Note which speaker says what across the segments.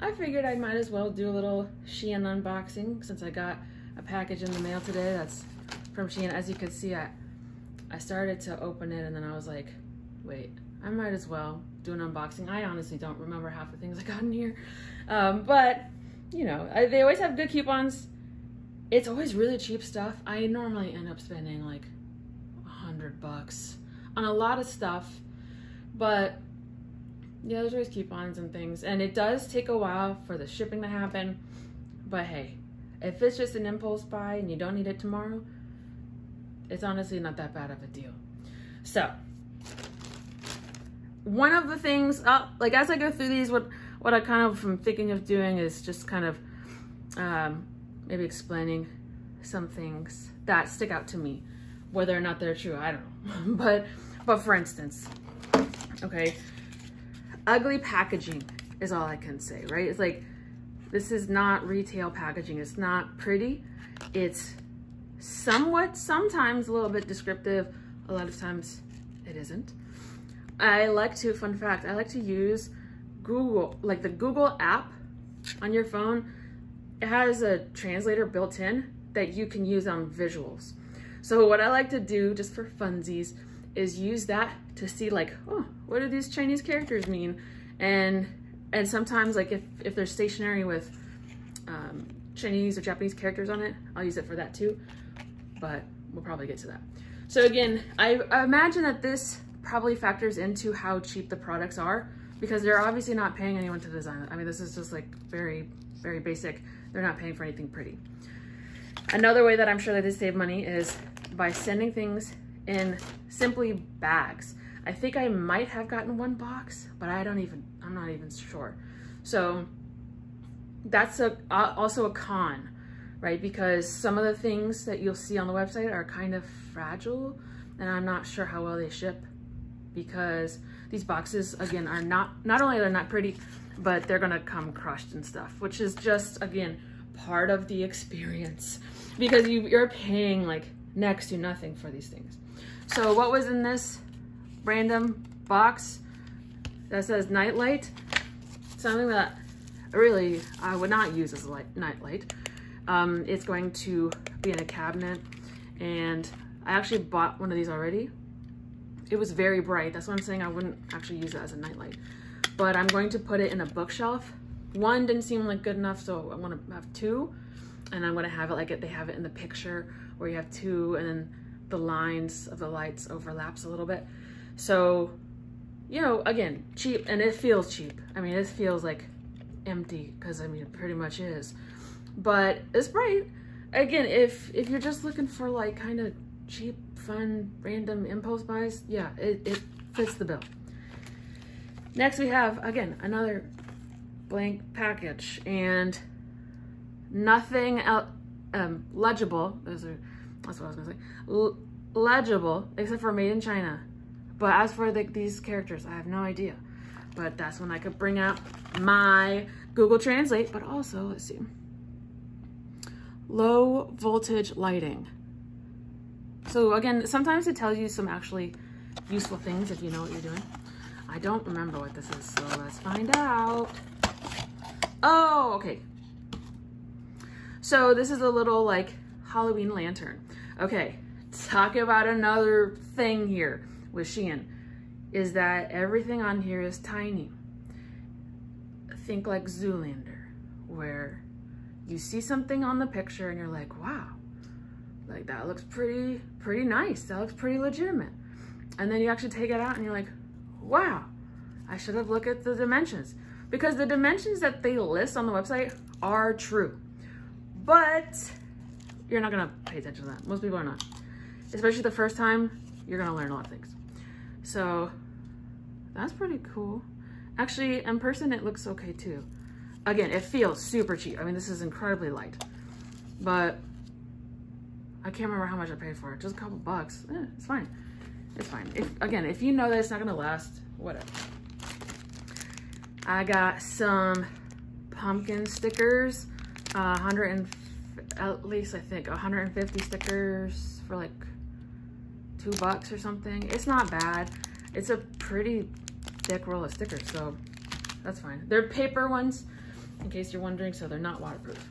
Speaker 1: I figured I might as well do a little Shein unboxing since I got a package in the mail today that's from Shein. As you can see, I, I started to open it and then I was like, wait, I might as well do an unboxing. I honestly don't remember half the things I got in here. Um, but, you know, I, they always have good coupons. It's always really cheap stuff. I normally end up spending like a hundred bucks on a lot of stuff, but yeah, there's always coupons and things. And it does take a while for the shipping to happen. But hey, if it's just an impulse buy and you don't need it tomorrow, it's honestly not that bad of a deal. So, one of the things, uh, like as I go through these, what, what I kind of am thinking of doing is just kind of um, maybe explaining some things that stick out to me. Whether or not they're true, I don't know. but, but for instance, okay, ugly packaging is all I can say, right? It's like, this is not retail packaging. It's not pretty. It's somewhat, sometimes a little bit descriptive. A lot of times it isn't. I like to, fun fact, I like to use Google, like the Google app on your phone. It has a translator built in that you can use on visuals. So what I like to do just for funsies is use that to see like, oh, what do these Chinese characters mean? And and sometimes like if, if they're stationery with um, Chinese or Japanese characters on it, I'll use it for that too. But we'll probably get to that. So again, I, I imagine that this probably factors into how cheap the products are because they're obviously not paying anyone to design it. I mean, this is just like very, very basic. They're not paying for anything pretty. Another way that I'm sure that they save money is by sending things in simply bags. I think I might have gotten one box, but I don't even, I'm not even sure. So that's a, also a con, right? Because some of the things that you'll see on the website are kind of fragile and I'm not sure how well they ship because these boxes, again, are not, not only they're not pretty, but they're gonna come crushed and stuff, which is just, again, part of the experience because you, you're paying like next to nothing for these things. So what was in this random box that says nightlight? Something that really I would not use as a light, nightlight. Um, it's going to be in a cabinet and I actually bought one of these already. It was very bright. That's what I'm saying. I wouldn't actually use it as a nightlight. But I'm going to put it in a bookshelf. One didn't seem like good enough, so I want to have two. And I'm going to have it like it, they have it in the picture where you have two and then the lines of the lights overlaps a little bit. So, you know, again, cheap, and it feels cheap. I mean, it feels like empty because I mean, it pretty much is. But it's bright. Again, if if you're just looking for like kind of cheap, fun, random impulse buys, yeah, it, it fits the bill. Next we have, again, another blank package and nothing um, legible. Those are that's what I was gonna say. L legible, except for made in China. But as for the, these characters, I have no idea. But that's when I could bring out my Google Translate, but also, let's see, low voltage lighting. So again, sometimes it tells you some actually useful things if you know what you're doing. I don't remember what this is, so let's find out. Oh, okay. So this is a little like Halloween lantern. Okay, talk about another thing here with Shein is that everything on here is tiny. Think like Zoolander, where you see something on the picture and you're like, wow, like that looks pretty, pretty nice. That looks pretty legitimate. And then you actually take it out and you're like, wow, I should have looked at the dimensions. Because the dimensions that they list on the website are true. But you're not gonna pay attention to that. Most people are not. Especially the first time, you're gonna learn a lot of things. So that's pretty cool. Actually, in person, it looks okay too. Again, it feels super cheap. I mean, this is incredibly light, but I can't remember how much I paid for it. Just a couple bucks. Eh, it's fine. It's fine. If Again, if you know that it's not gonna last, whatever. I got some pumpkin stickers, uh, 100 at least I think 150 stickers for like two bucks or something. It's not bad. It's a pretty thick roll of stickers, so that's fine. They're paper ones, in case you're wondering, so they're not waterproof.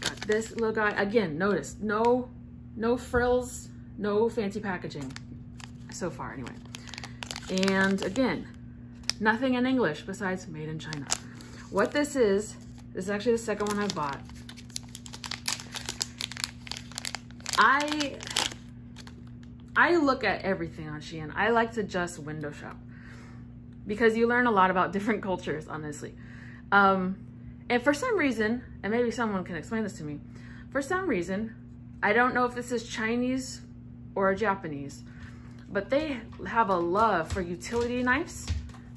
Speaker 1: Got this little guy. Again, notice, no, no frills, no fancy packaging so far anyway. And again, nothing in English besides made in China. What this is, this is actually the second one I bought. I I look at everything on Shein. I like to just window shop because you learn a lot about different cultures, honestly. Um, and for some reason, and maybe someone can explain this to me, for some reason, I don't know if this is Chinese or Japanese, but they have a love for utility knives.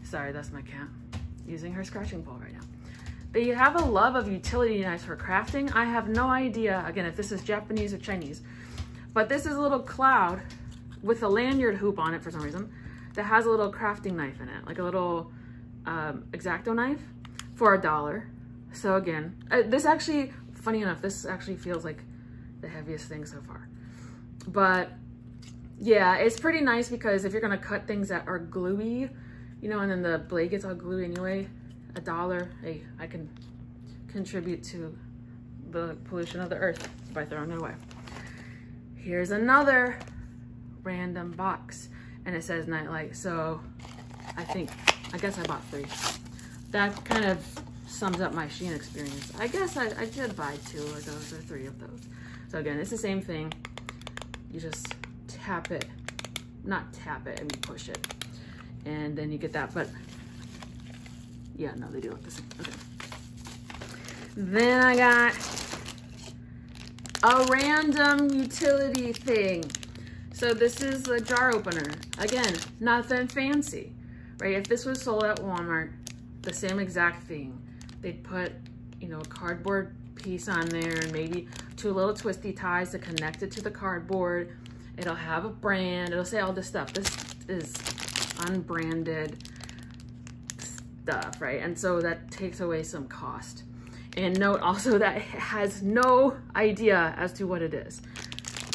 Speaker 1: Sorry, that's my cat using her scratching pole right. They have a love of utility knives for crafting. I have no idea, again, if this is Japanese or Chinese, but this is a little cloud with a lanyard hoop on it for some reason that has a little crafting knife in it, like a little um, X-Acto knife for a dollar. So again, uh, this actually, funny enough, this actually feels like the heaviest thing so far. But yeah, it's pretty nice because if you're gonna cut things that are gluey, you know, and then the blade gets all gluey anyway, a dollar, hey, I can contribute to the pollution of the earth by throwing it away. Here's another random box and it says nightlight. So I think, I guess I bought three. That kind of sums up my Shein experience. I guess I, I did buy two of those or three of those. So again, it's the same thing. You just tap it, not tap it, I mean push it. And then you get that, but yeah, no, they do look the same. Okay. Then I got a random utility thing. So this is a jar opener. Again, nothing fancy, right? If this was sold at Walmart, the same exact thing. They'd put, you know, a cardboard piece on there and maybe two little twisty ties to connect it to the cardboard. It'll have a brand. It'll say all this stuff. This is unbranded stuff, right? And so that takes away some cost. And note also that it has no idea as to what it is.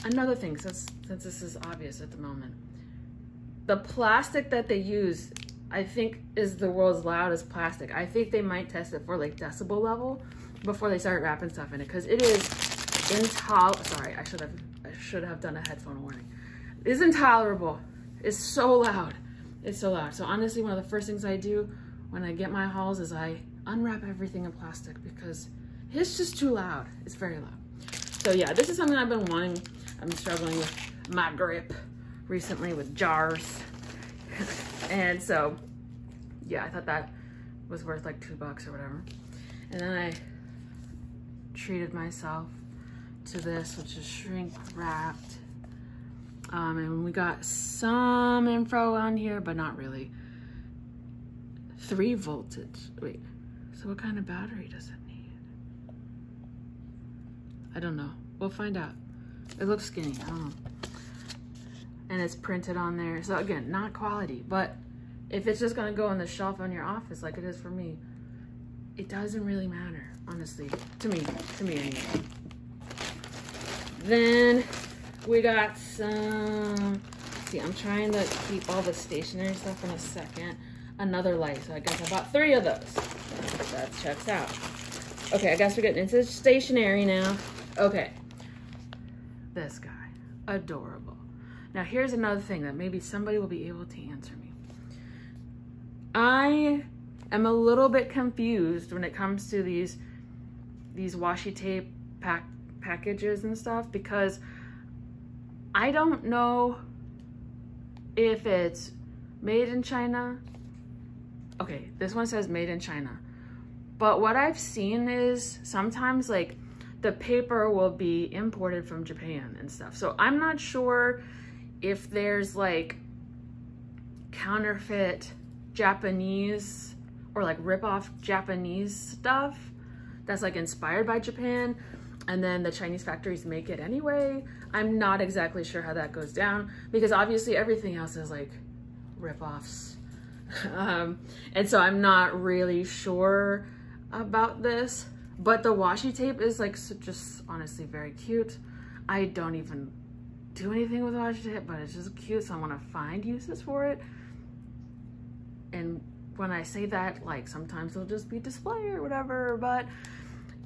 Speaker 1: Another thing, since, since this is obvious at the moment, the plastic that they use, I think is the world's loudest plastic. I think they might test it for like decibel level before they start wrapping stuff in it because it is intolerable. Sorry, I should have I should have done a headphone warning. It's intolerable. It's so loud. It's so loud. So honestly, one of the first things I do when I get my hauls is I unwrap everything in plastic because it's just too loud. It's very loud. So yeah, this is something I've been wanting I'm struggling with my grip recently with jars. and so, yeah, I thought that was worth like two bucks or whatever. And then I treated myself to this, which is shrink wrapped. Um, and we got some info on here, but not really. Three voltage, wait, so what kind of battery does it need? I don't know, we'll find out. It looks skinny, I don't know. And it's printed on there. So again, not quality, but if it's just gonna go on the shelf on your office like it is for me, it doesn't really matter, honestly, to me, to me anyway. Then we got some, see, I'm trying to keep all the stationery stuff in a second. Another light, so I guess I bought three of those. That checks out. Okay, I guess we're getting into stationery now. Okay, this guy. Adorable. Now here's another thing that maybe somebody will be able to answer me. I am a little bit confused when it comes to these these washi tape pack packages and stuff because I don't know if it's made in China. Okay, this one says made in China. But what I've seen is sometimes like the paper will be imported from Japan and stuff. So I'm not sure if there's like counterfeit Japanese or like rip-off Japanese stuff that's like inspired by Japan and then the Chinese factories make it anyway. I'm not exactly sure how that goes down because obviously everything else is like rip-offs. um, and so I'm not really sure about this. But the washi tape is like just honestly very cute. I don't even do anything with washi tape, but it's just cute. So I want to find uses for it. And when I say that, like sometimes it'll just be display or whatever, but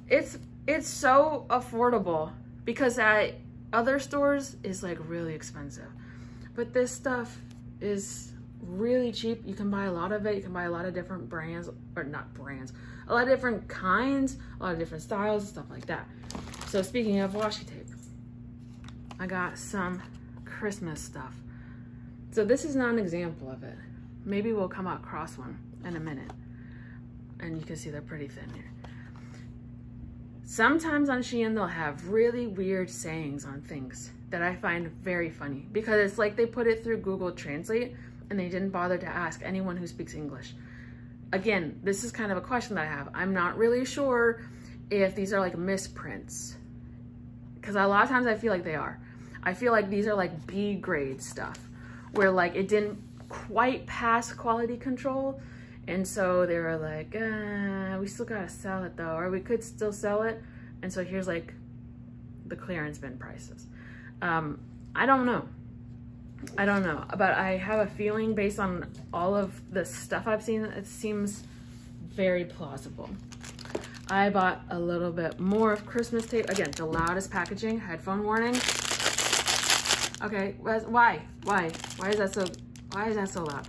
Speaker 1: it's it's so affordable because at other stores is like really expensive. But this stuff is really cheap. You can buy a lot of it. You can buy a lot of different brands, or not brands, a lot of different kinds, a lot of different styles, stuff like that. So speaking of washi tape, I got some Christmas stuff. So this is not an example of it. Maybe we'll come across one in a minute. And you can see they're pretty thin here. Sometimes on Shein, they'll have really weird sayings on things that I find very funny because it's like they put it through Google Translate and they didn't bother to ask anyone who speaks English. Again, this is kind of a question that I have. I'm not really sure if these are like misprints because a lot of times I feel like they are. I feel like these are like B grade stuff where like it didn't quite pass quality control and so they were like, uh, we still gotta sell it though, or we could still sell it. And so here's like the clearance bin prices. Um, I don't know. I don't know, but I have a feeling based on all of the stuff I've seen, it seems very plausible. I bought a little bit more of Christmas tape. Again, the loudest packaging, headphone warning. Okay, why? Why? Why is that so, why is that so loud?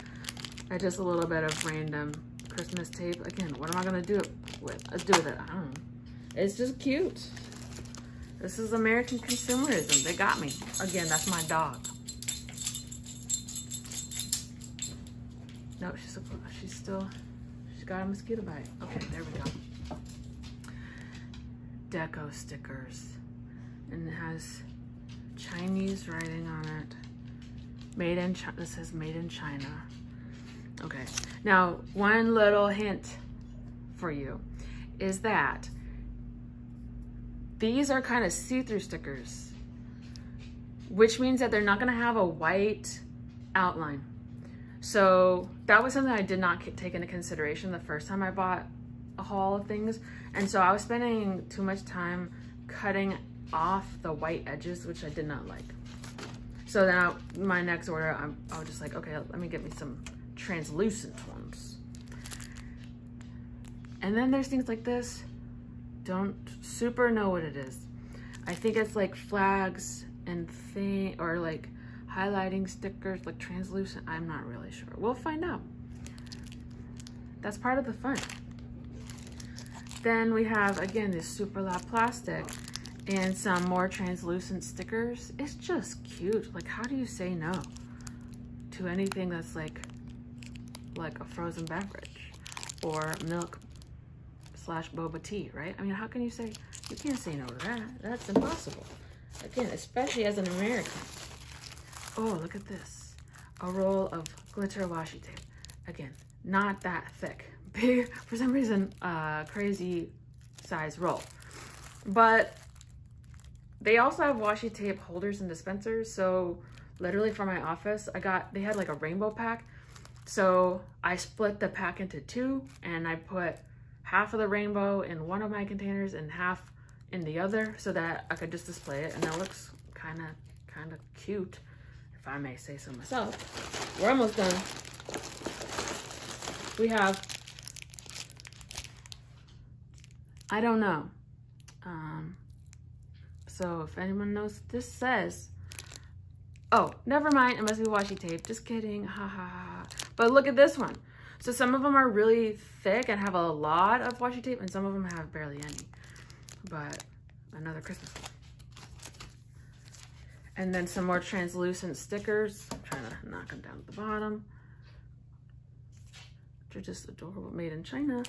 Speaker 1: I just a little bit of random Christmas tape. Again, what am I gonna do it with? Let's do with it. I don't know. It's just cute. This is American consumerism. They got me. Again, that's my dog. No, she's, she's still, she's got a mosquito bite. Okay, there we go. Deco stickers. And it has Chinese writing on it. Made in China, this says made in China. Okay, now one little hint for you is that these are kind of see-through stickers, which means that they're not gonna have a white outline. So that was something I did not take into consideration the first time I bought a haul of things. And so I was spending too much time cutting off the white edges, which I did not like. So then my next order, I'm, I was just like, okay, let me get me some translucent ones. And then there's things like this. Don't super know what it is. I think it's like flags and thing or like highlighting stickers, like translucent. I'm not really sure. We'll find out. That's part of the fun. Then we have, again, this super loud plastic and some more translucent stickers. It's just cute. Like, how do you say no to anything that's like like a frozen beverage or milk slash boba tea, right? I mean, how can you say, you can't say no to that. That's impossible. Again, especially as an American. Oh, look at this. A roll of glitter washi tape. Again, not that thick. Big, for some reason, uh, crazy size roll. But they also have washi tape holders and dispensers. So literally for my office, I got, they had like a rainbow pack so I split the pack into two and I put half of the rainbow in one of my containers and half in the other so that I could just display it and it looks kind of kind of cute if I may say so myself. We're almost done. We have, I don't know. Um, so if anyone knows what this says, oh, never mind, it must be washi tape. Just kidding, ha ha ha. But look at this one. So some of them are really thick and have a lot of washi tape and some of them have barely any. But another Christmas one. And then some more translucent stickers. I'm trying to knock them down at the bottom. Are just adorable, made in China.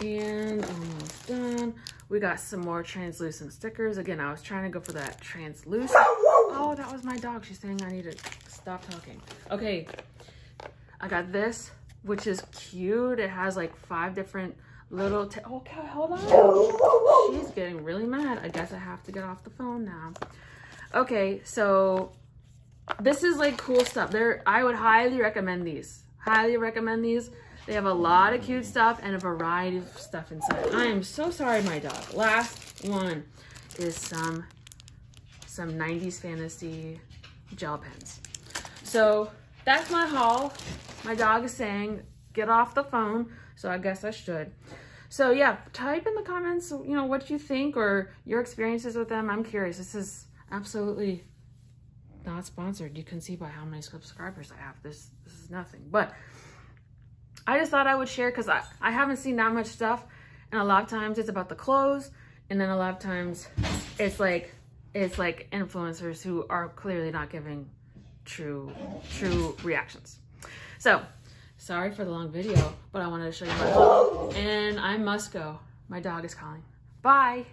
Speaker 1: And almost done. We got some more translucent stickers. Again, I was trying to go for that translucent. Oh, that was my dog. She's saying I need to stop talking. Okay, I got this, which is cute. It has like five different little, okay, hold on. She's getting really mad. I guess I have to get off the phone now. Okay, so this is like cool stuff. There, I would highly recommend these. Highly recommend these. They have a lot of cute stuff and a variety of stuff inside. I am so sorry, my dog. Last one is some, some 90s fantasy gel pens. So that's my haul. My dog is saying get off the phone. So I guess I should. So yeah, type in the comments, you know, what you think or your experiences with them. I'm curious. This is absolutely not sponsored. You can see by how many subscribers I have. This this is nothing. But I just thought I would share because I, I haven't seen that much stuff. And a lot of times it's about the clothes. And then a lot of times it's like it's like influencers who are clearly not giving true true reactions. So sorry for the long video, but I wanted to show you my home. And I must go. My dog is calling. Bye.